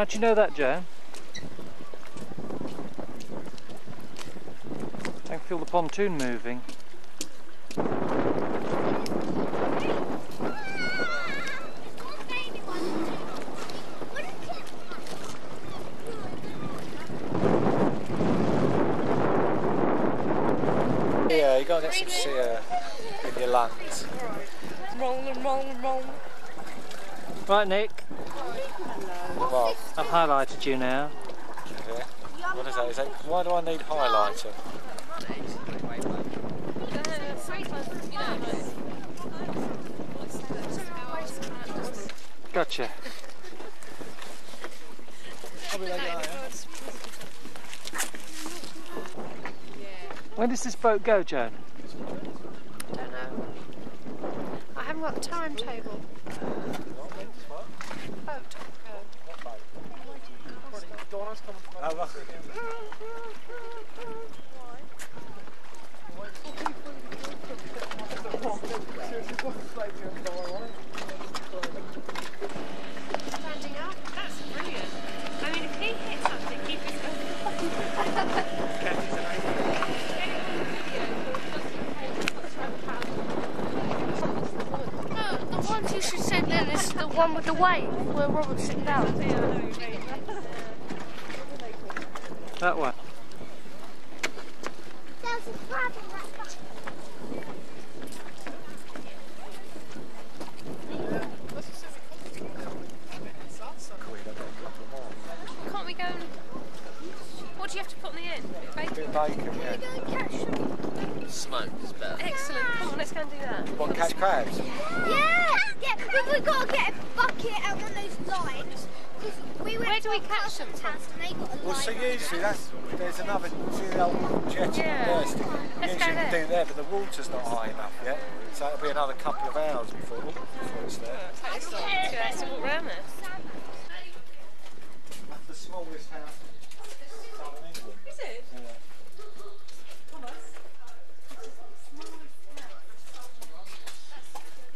How do you know that, Joan? I can feel the pontoon moving. Yeah, you gotta get some sea air in your lungs. Right, Nick, Well, I've highlighted you now. yeah. What is that? Is that? Why do I need highlighter? Gotcha. When does this boat go, Joan? I Don't know. I haven't got the timetable. Boat. Standing up. That's brilliant. I mean, if he hits something, he just No, the ones you should send in is the one with the wave, where Robert's sitting down. That one. There's a crab in that bucket. Can't we go and... What do you have to put in the end? Bacon? Bit of bacon, yeah. Go and catch some. Smoked is better. Excellent. Come on, let's go and do that. What, catch crabs? Yeah, yeah, but we've got to get a bucket and one of those lines. 'Cause We went Where do we catch them, Tom? House and they got a Well, so line. usually that's, there's another, see the old jetty Yeah. bursting. Let's Usually go you can do there, but the water's not high enough yet. So it'll be another couple of hours before, before it's there. Let's go let's walk around there. The smallest house in southern England. Is it?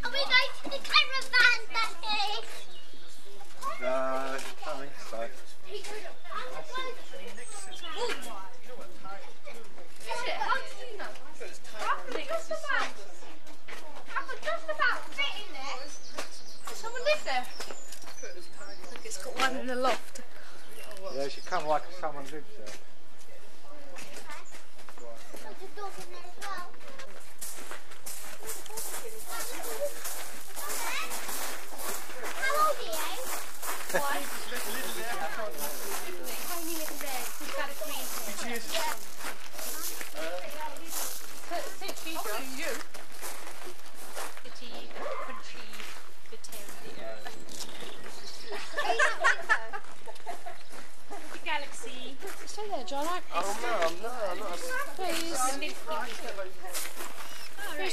Are we going to the caravan, Daddy? No, I don't think so. Someone live there. Look, it's got one in the loft. Yeah, it should come like someone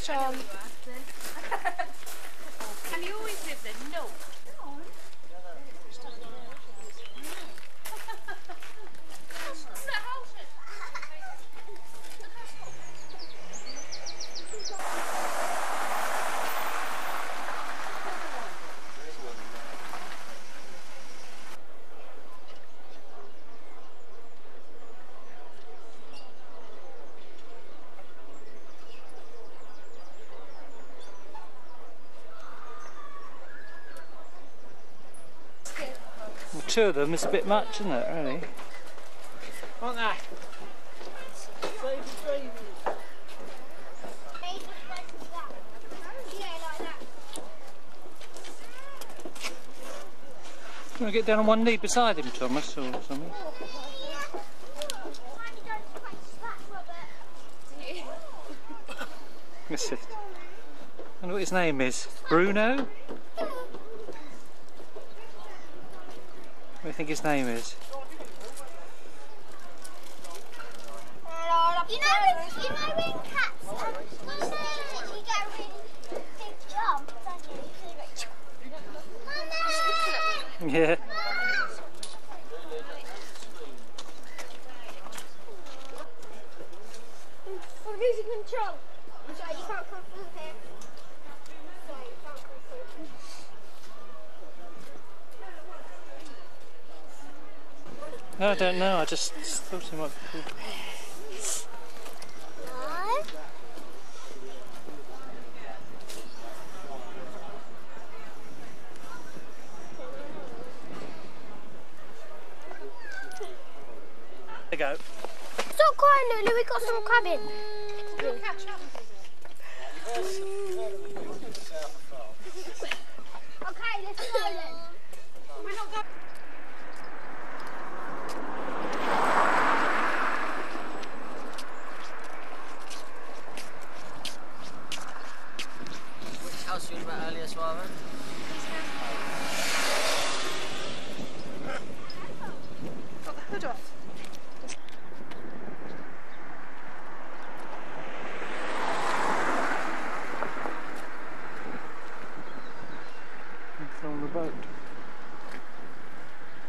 ciao. Two of them is a bit much, isn't it, really? Aren't they? That. You want to get down on one knee beside him, Thomas, or something? It. I wonder what his name is. Bruno? What do you think his name is? You know when, you know when cats, um, you get a really big jump, don't you? So you go, Mummy! Yeah. Losing control. So you can't come through here. So you can't come through. No, I don't know. I just thought it might be cool. There you go. Stop crying, Lulu. We got some crabbing. Okay, let's go then. We're not going. Which house you were Got the hood off. It's on the boat.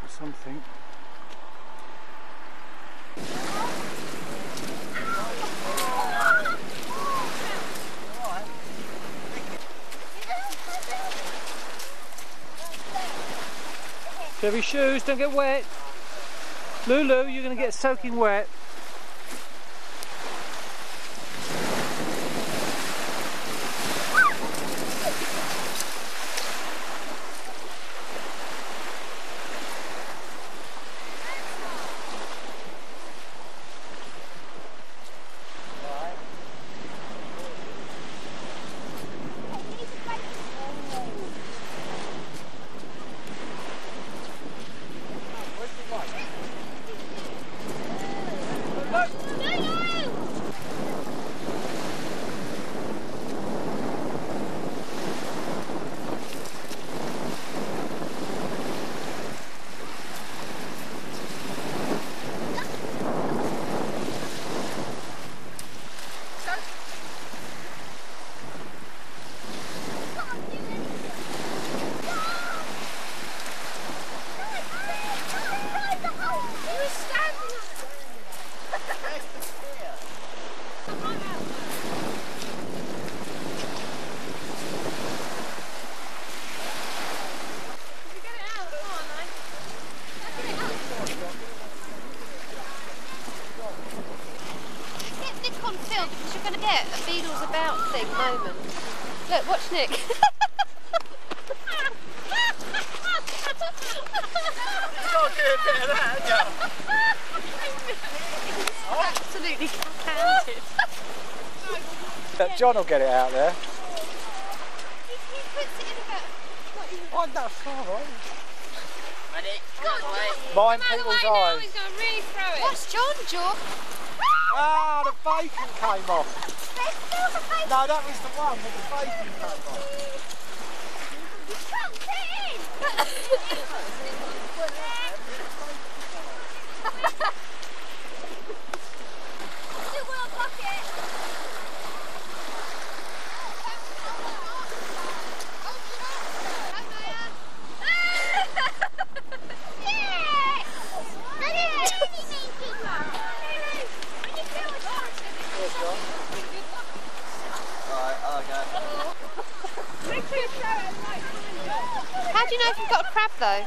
Something. Your shoes? Don't get wet. Lulu, you're going to get soaking wet. Thing moment. Look, watch Nick. Got to do a bit of that, haven't Absolutely counted. you? John will get it out there. He, he puts it in about. What, you- Oh, that's far right. Ready? Out the way. Mind Out of the people's eyes. he's going to really. What's John, John? Ah, the bacon came off. No, that was the one with the bacon came off. Alright, I'll go. How do you know if you've got a crab though?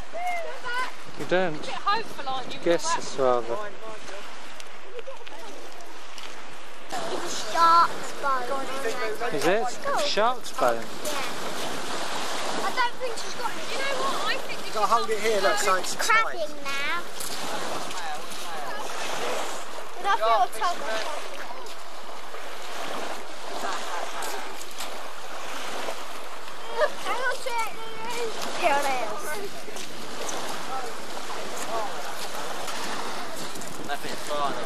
You don't. Hopeful, aren't you? Guess this rather. Shark's bone. Is it? Shark's bone. I don't think she's got it. You know what? I think she's Got to hold it here, look, so it's tight. Crabbing now. Did I feel a tug? Hang on to it, Lulu. Here it is. Nothing's fine.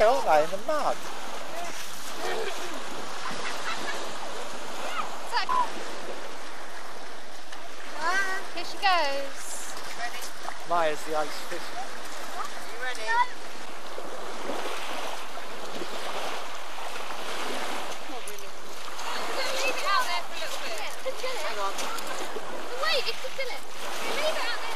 Aren't they in the mud? Here she goes. Maya's the ace fish. Are you ready? leave it out there for a little bit. Hang on. Wait, it's still it. Leave it out there